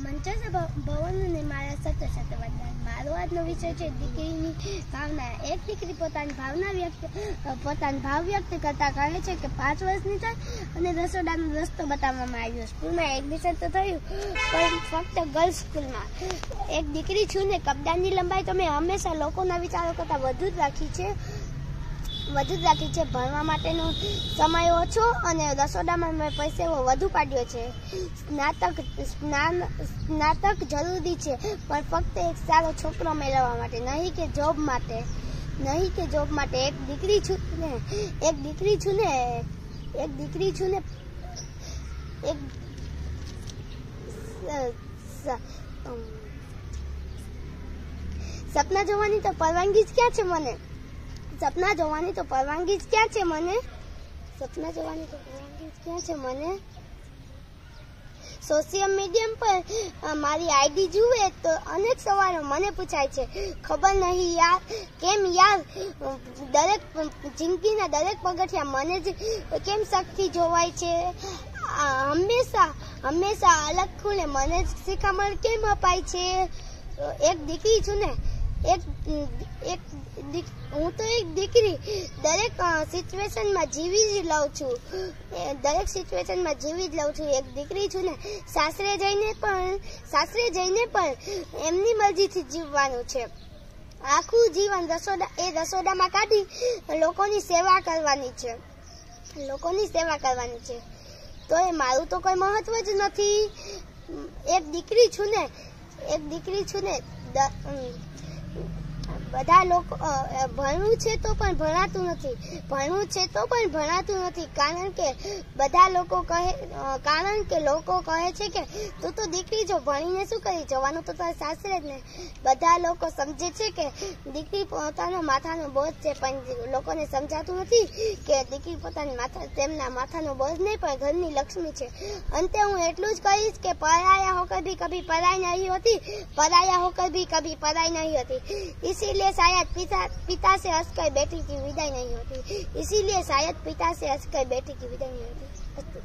મંચસ્થ ભવનને મારા સત્ય સત્ય વંદન મારો આજનો વિષય છે, દીકરીની ભાવના. એક દીકરી પોતાની ભાવના વ્યક્ત, પોતાની ભાવ વ્યક્ત કરતા કહે છે કે પાંચ વર્ષની થાય અને રસોડાનો રસ્તો બતાવવામાં આવ્યો. સ્કૂલમાં એડમિશન તો થયું, પણ ફક્ત ગર્લ્સ સ્કૂલમાં. એક દીકરી છું ને કપડાની લંબાઈ તો મેં હંમેશા લોકોના વિચારો કરતાં વધુ જ રાખી છે. વધુ રાખી છે, ભણવા માટેનો સમય ઓછો અને રસોડામાં મેં પૈસા વધુ પાડ્યો છે. સ્નાતક સ્નાતક જરૂરી છે, પણ ફક્ત એક સારો છોકરો મેળવવા માટે, નહીં કે જોબ માટે. નહીં કે જોબ માટે. એક દીકરી છું ને, એક દીકરી છું ને, એક દીકરી છું ને, એક સપના જોવાની તો પરવાનગી જ ક્યાં છે મને? સપના જોવાની તો પરવાનગી જ ક્યાં છે મને? સપના જોવાની તો પરવાનગી જ ક્યાં છે મને? સોશિયલ મીડિયમ પર મારી આઈડી જુએ તો અનેક સવાલો મને પૂછાય છે. ખબર નહીં યાર, કેમ યાર, દરેક, જિંદગીના દરેક પગથિયા મને જ કેમ શક્તિ જોવાય છે? હંમેશા હંમેશા અલગ ખૂણે મને જ શિખામણ કેમ અપાય છે? એક દીકરી છું ને એક એક હું તો એક દીકરી દરેક સિચ્યુએશનમાં જીવી જ લઉં છું. દરેક સિચ્યુએશનમાં જીવી જ લઉં છું. એક દીકરી છું ને, સાસરે જઈને પણ, સાસરે જઈને પણ એમની મરજીથી જીવવાનું છે. આખું જીવન રસોડા, એ રસોડામાં કાઢી લોકોની સેવા કરવાની છે. લોકોની સેવા કરવાની છે. તો એ મારું તો કોઈ મહત્વ જ નથી. એક દીકરી છું ને, એક દીકરી છું ને Thank you. બધા લોકો ભણવું છે તો પણ ભણાતું નથી. ભણવું છે તો પણ ભણાતું નથી. કારણ કે બધા લોકો કહે કારણ કે લોકો કહે છે કે, તું તો દીકરી જો, ભણીને શું કરી જવાનું તો તારા સાસરે જ ને. બધા લોકો સમજે છે કે દીકરી પોતાનો માથાનો બોજ છે, પણ લોકોને સમજાતું નથી કે દીકરી પોતાની માથા, તેમના માથાનો બોજ નહીં, પણ ઘરની લક્ષ્મી છે. અંતે હું એટલું જ કહીશ કે પરાયા હોકર ભી કભી પરાય નહીં હોતી. પરાયા હોકર ભી કભી પરાય નહીં હોતી. इसीलिए शायद पिता पिता से हंसकर बेटी की विदाई नहीं होती इसीलिए शायद पिता से हंसकर बेटी की विदाई नहीं होती अस्तु।